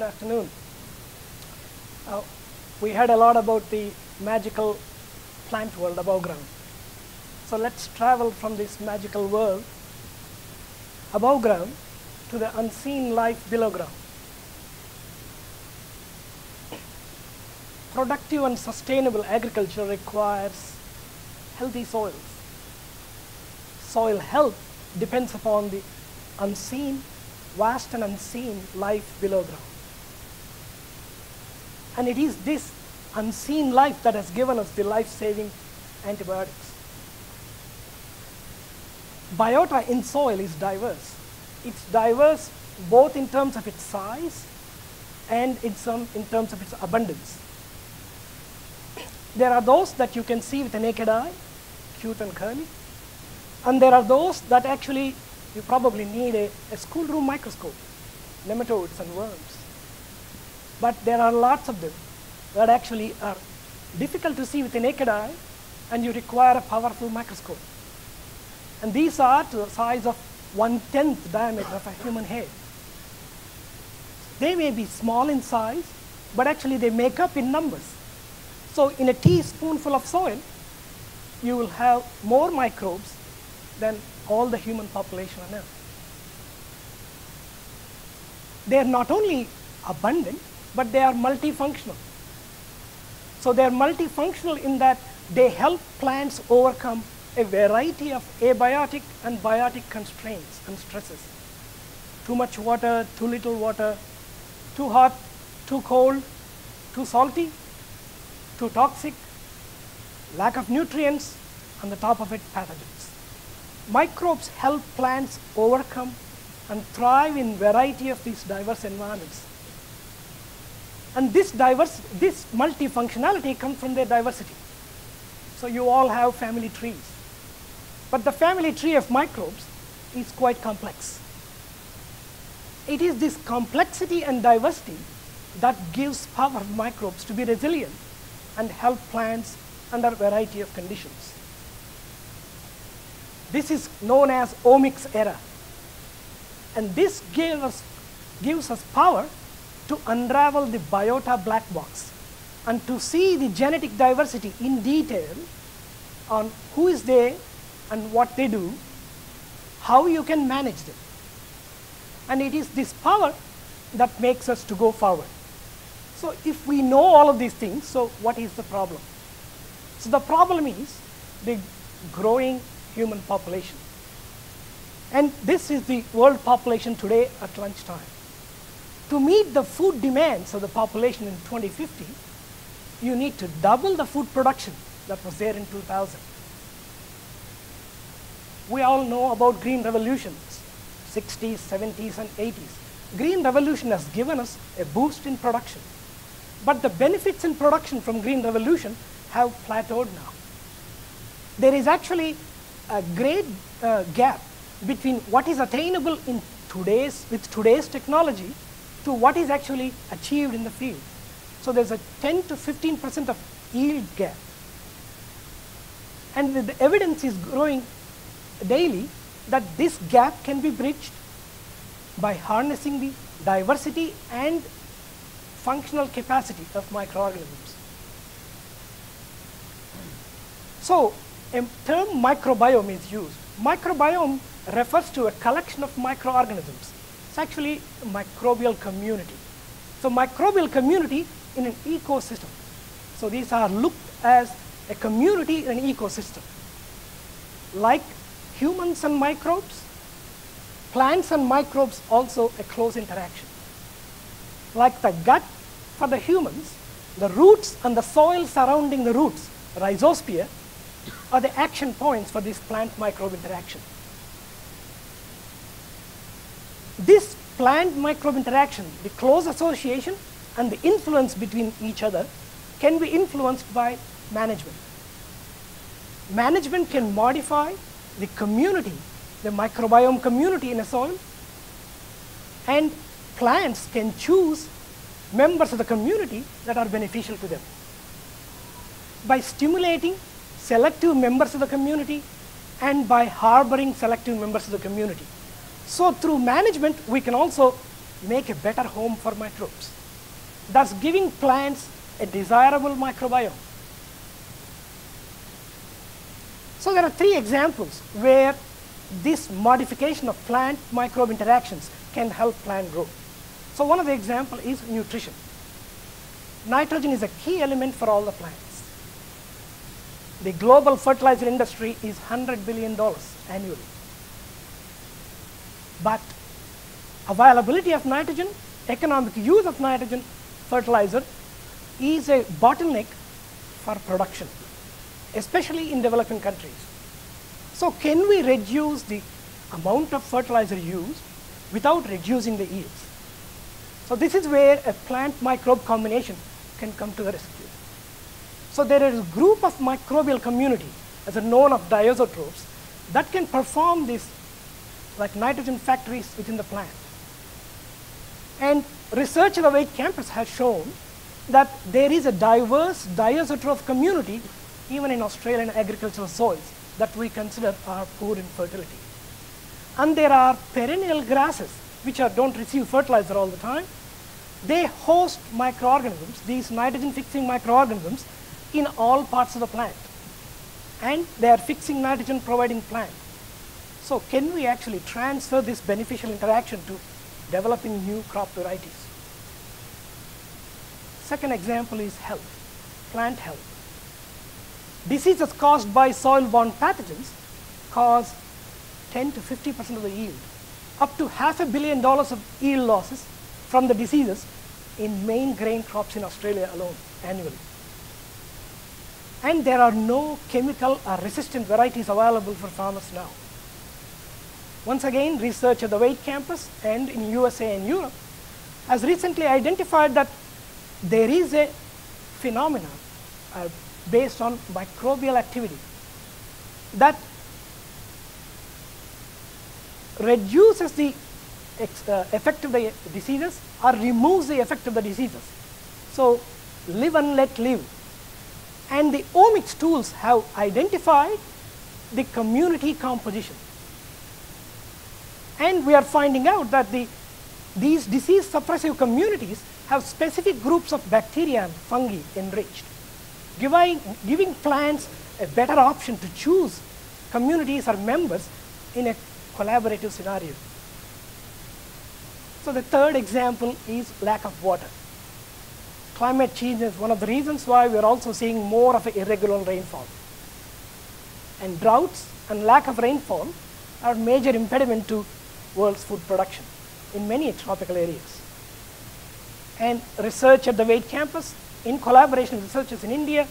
Good afternoon. Uh, we heard a lot about the magical plant world above ground. So let's travel from this magical world above ground to the unseen life below ground. Productive and sustainable agriculture requires healthy soils. Soil health depends upon the unseen, vast and unseen life below ground. And it is this unseen life that has given us the life-saving antibiotics. Biota in soil is diverse. It's diverse both in terms of its size and in, some, in terms of its abundance. There are those that you can see with the naked eye, cute and curly, and there are those that actually you probably need a, a schoolroom microscope, nematodes and worms. But there are lots of them that actually are difficult to see with the naked eye and you require a powerful microscope. And these are to the size of one-tenth diameter of a human hair. They may be small in size, but actually they make up in numbers. So in a teaspoonful of soil, you will have more microbes than all the human population on Earth. They are not only abundant, but they are multifunctional. So they are multifunctional in that they help plants overcome a variety of abiotic and biotic constraints and stresses. Too much water, too little water, too hot, too cold, too salty, too toxic, lack of nutrients, on the top of it, pathogens. Microbes help plants overcome and thrive in variety of these diverse environments. And this diverse, this multifunctionality comes from their diversity. So you all have family trees. But the family tree of microbes is quite complex. It is this complexity and diversity that gives power of microbes to be resilient and help plants under a variety of conditions. This is known as omics era. And this gives us, gives us power to unravel the biota black box and to see the genetic diversity in detail on who is there and what they do, how you can manage them. And it is this power that makes us to go forward. So if we know all of these things, so what is the problem? So the problem is the growing human population. And this is the world population today at lunchtime. To meet the food demands of the population in 2050, you need to double the food production that was there in 2000. We all know about green revolutions, 60s, 70s, and 80s. Green revolution has given us a boost in production. But the benefits in production from green revolution have plateaued now. There is actually a great uh, gap between what is attainable in today's, with today's technology to what is actually achieved in the field. So there's a 10 to 15% of yield gap. And the evidence is growing daily that this gap can be bridged by harnessing the diversity and functional capacity of microorganisms. So a term microbiome is used. Microbiome refers to a collection of microorganisms. It's actually a microbial community. So microbial community in an ecosystem. So these are looked as a community in an ecosystem. Like humans and microbes, plants and microbes also a close interaction. Like the gut for the humans, the roots and the soil surrounding the roots, rhizosphere, are the action points for this plant microbe interaction. This plant microbe interaction, the close association and the influence between each other can be influenced by management. Management can modify the community, the microbiome community in a soil, and plants can choose members of the community that are beneficial to them. By stimulating selective members of the community and by harboring selective members of the community. So through management, we can also make a better home for microbes, thus giving plants a desirable microbiome. So there are three examples where this modification of plant microbe interactions can help plant grow. So one of the example is nutrition. Nitrogen is a key element for all the plants. The global fertilizer industry is $100 billion annually. But availability of nitrogen, economic use of nitrogen fertilizer is a bottleneck for production, especially in developing countries. So can we reduce the amount of fertilizer used without reducing the yields? So this is where a plant microbe combination can come to the rescue. So there is a group of microbial community, as a known of diazotrophs, that can perform this like nitrogen factories within the plant. And research the Waite campus has shown that there is a diverse diazotroph community even in Australian agricultural soils that we consider are poor in fertility. And there are perennial grasses which are, don't receive fertilizer all the time. They host microorganisms, these nitrogen fixing microorganisms, in all parts of the plant. And they are fixing nitrogen providing plant. So can we actually transfer this beneficial interaction to developing new crop varieties? Second example is health, plant health. Diseases caused by soil-borne pathogens cause 10 to 50% of the yield, up to half a billion dollars of yield losses from the diseases in main grain crops in Australia alone annually. And there are no chemical or resistant varieties available for farmers now. Once again, research at the Waite campus and in USA and Europe has recently identified that there is a phenomenon uh, based on microbial activity that reduces the uh, effect of the diseases or removes the effect of the diseases. So live and let live. And the omics tools have identified the community composition. And we are finding out that the, these disease suppressive communities have specific groups of bacteria and fungi enriched, giving, giving plants a better option to choose communities or members in a collaborative scenario. So the third example is lack of water. Climate change is one of the reasons why we are also seeing more of irregular rainfall. And droughts and lack of rainfall are major impediment to world's food production in many tropical areas. And research at the Waite campus, in collaboration with researchers in India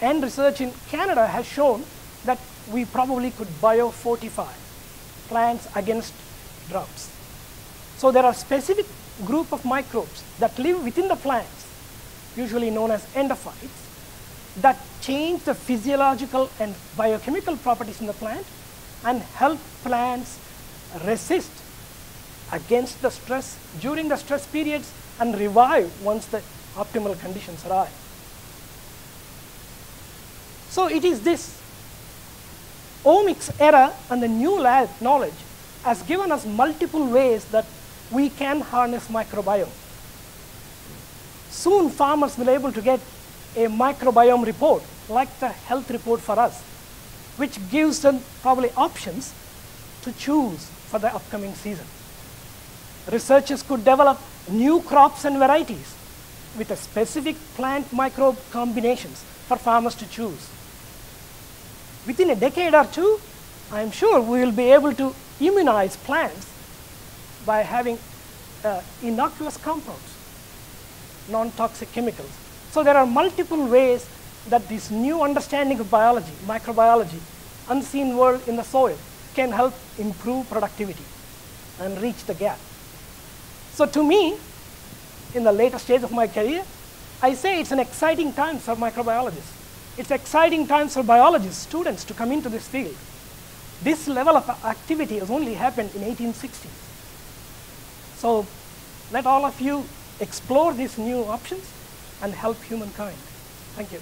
and research in Canada has shown that we probably could biofortify plants against droughts. So there are specific group of microbes that live within the plants, usually known as endophytes, that change the physiological and biochemical properties in the plant and help plants resist against the stress during the stress periods and revive once the optimal conditions arrive. So it is this omics era and the new knowledge has given us multiple ways that we can harness microbiome. Soon farmers will be able to get a microbiome report like the health report for us, which gives them probably options to choose for the upcoming season. Researchers could develop new crops and varieties with a specific plant microbe combinations for farmers to choose. Within a decade or two, I'm sure we will be able to immunize plants by having uh, innocuous compounds, non-toxic chemicals. So there are multiple ways that this new understanding of biology, microbiology, unseen world in the soil can help improve productivity and reach the gap. So to me, in the later stage of my career, I say it's an exciting time for microbiologists. It's exciting times for biologists, students to come into this field. This level of activity has only happened in 1860s. So let all of you explore these new options and help humankind. Thank you.